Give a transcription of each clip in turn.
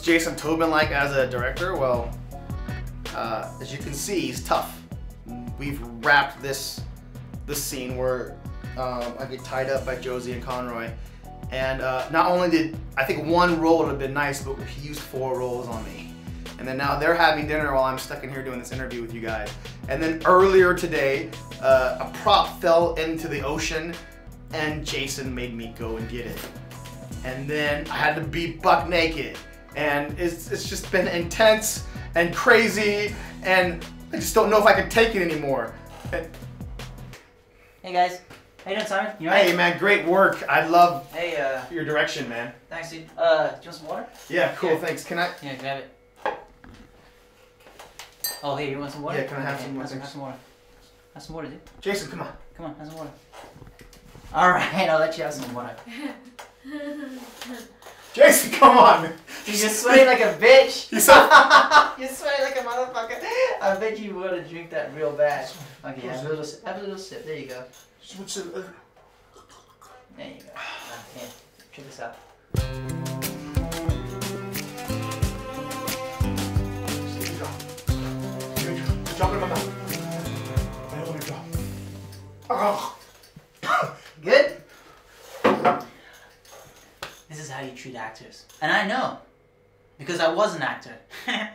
Jason Tobin like as a director? Well, uh, as you can see, he's tough. We've wrapped this this scene where um, I get tied up by Josie and Conroy, and uh, not only did I think one roll would have been nice, but he used four rolls on me. And then now they're having dinner while I'm stuck in here doing this interview with you guys. And then earlier today, uh, a prop fell into the ocean, and Jason made me go and get it. And then I had to be buck naked, and it's it's just been intense and crazy, and I just don't know if I can take it anymore. Hey guys, how you doing, Simon? You alright? Hey man, great work. I love Hey, uh, your direction, man. thanks, dude. Uh, do you want some water? Yeah, cool. Yeah. Thanks. Can I? Yeah, grab it. Oh, hey, you want some water? Yeah, can I have Okay, some more, Have some, have some water. Have some water, dude. Jason, come on. Come on, have some water. All right, I'll let you have some water. Jason, come on. You're just sweating like a bitch. So. You're sweating like a motherfucker. I bet you want to drink that real bad. Okay, have a little sip. Have a little sip. There you go. There you go. Here, check this out. Drop it in my mouth. I don't want to drop. Good? This is how you treat actors. And I know. Because I was an actor.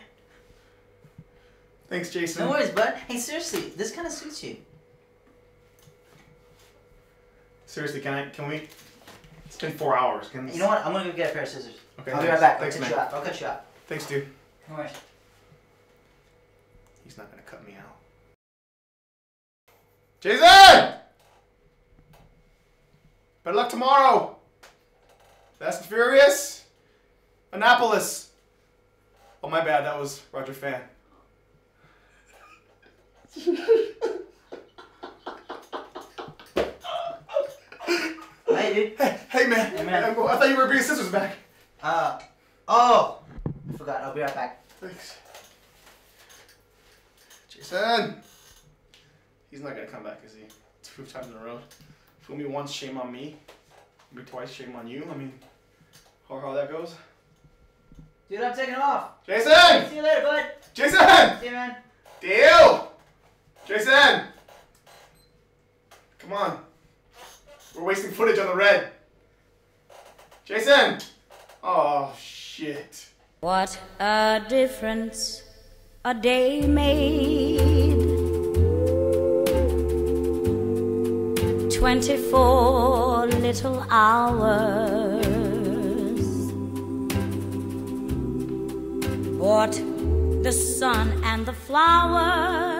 Thanks, Jason. no worries, bud. Hey, seriously, this kind of suits you. Seriously, can I? Can we? It's been four hours. Can You know what? I'm gonna go get a pair of scissors. Okay. I'll be right back. Thanks, I'll cut man. you out. I'll cut you out. Thanks, dude. No worries. He's not gonna cut me out. Jason! Better luck tomorrow. Fast and Furious. Annapolis. Oh my bad, that was Roger Fan. Hey, dude. Hey, hey man. Hey, man. I thought you were bringing scissors back. Uh, oh, I forgot. I'll be right back. Thanks. Jason! He's not gonna come back, is he? Two times in a row. Fool me once, shame on me. Me twice, shame on you. I mean, how how that goes. Dude, I'm taking off. Jason! See you later, bud. Jason! See you, man. Deal! Jason! Come on. We're wasting footage on the red. Jason! Oh, shit. What a difference a day made. 24 little hours. The sun and the flowers